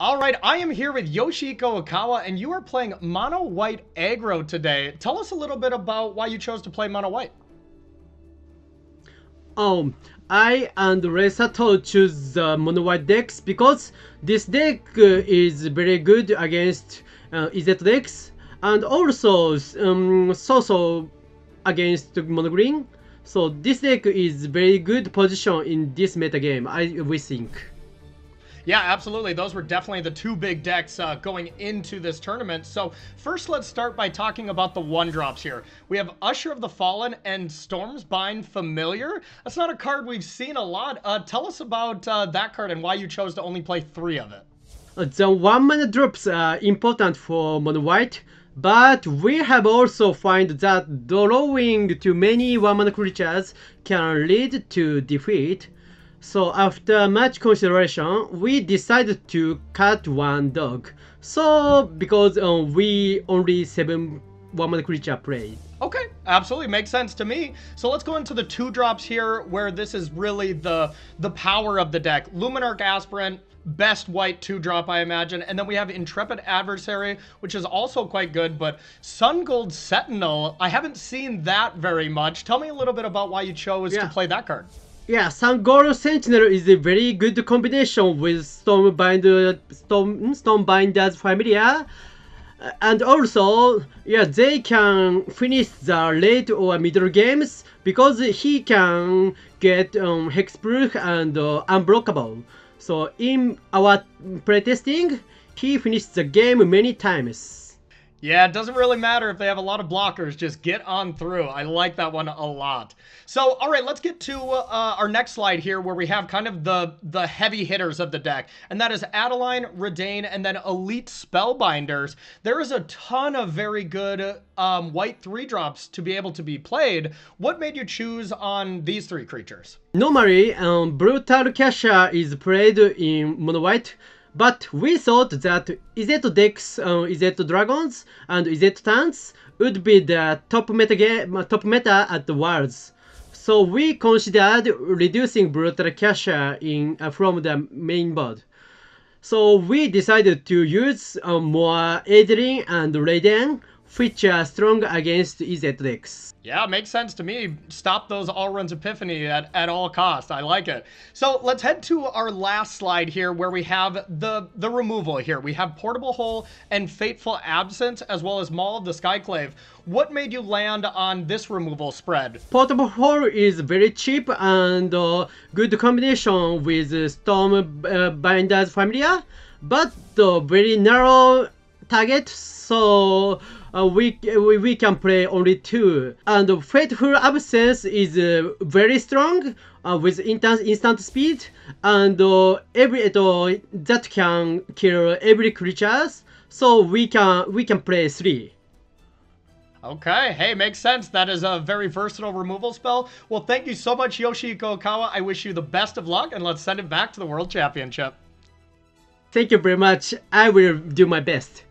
All right, I am here with Yoshihiko Ikawa, and you are playing Mono White Aggro today. Tell us a little bit about why you chose to play Mono White. Um, I and Resato choose the Mono White decks because this deck uh, is very good against uh, decks and also um, so-so against Mono Green. So this deck is very good position in this meta game, I we think. Yeah, absolutely. Those were definitely the two big decks uh, going into this tournament. So first, let's start by talking about the one drops here. We have Usher of the Fallen and Stormsbind Familiar. That's not a card we've seen a lot. Uh, tell us about uh, that card and why you chose to only play three of it. Uh, the one mana drops are important for mono white. But we have also found that drawing too many one mana creatures can lead to defeat. So after much consideration, we decided to cut one dog. So because um, we only seven one mana creature played. Okay, absolutely makes sense to me. So let's go into the two drops here, where this is really the the power of the deck. Luminarch Aspirant, best white two drop, I imagine. And then we have Intrepid Adversary, which is also quite good. But Sungold Sentinel, I haven't seen that very much. Tell me a little bit about why you chose yeah. to play that card. Yeah, Sungold Sentinel is a very good combination with Stormbinder, Storm, Stormbinder's Familiar. And also, yeah, they can finish the late or middle games because he can get um, Hexproof and uh, Unblockable. So in our playtesting, he finished the game many times. Yeah, it doesn't really matter if they have a lot of blockers. Just get on through. I like that one a lot. So, all right, let's get to uh, our next slide here where we have kind of the, the heavy hitters of the deck. And that is Adeline, Reidane, and then Elite Spellbinders. There is a ton of very good um, white three drops to be able to be played. What made you choose on these three creatures? Normally, um, Brutal Cathar is played in mono white but we thought that Izzet decks, uh, Izzet Dragons, and Izzet Tanks would be the top meta, game, top meta at the Worlds. So we considered reducing Brutal Cathar in, uh, from the main board. So we decided to use uh, more Adeline and Reidane which are strong against Izzet decks. Yeah, makes sense to me. Stop those Alrund's Epiphany at, at all costs. I like it. So let's head to our last slide here where we have the, the removal here. We have Portable Hole and Fateful Absence as well as Maul of the Skyclave. What made you land on this removal spread? Portable Hole is very cheap and uh, good combination with Storm uh, Binder's Familiar, but uh, very narrow target, so uh, we, we we can play only two. And Fateful Absence is uh, very strong uh, with instant instant speed, and uh, every uh, that can kill every creatures. So we can we can play three. Okay, hey, makes sense. That is a very versatile removal spell. Well, thank you so much, Yoshihiko Ikawa. I wish you the best of luck, and let's send it back to the World Championship. Thank you very much. I will do my best.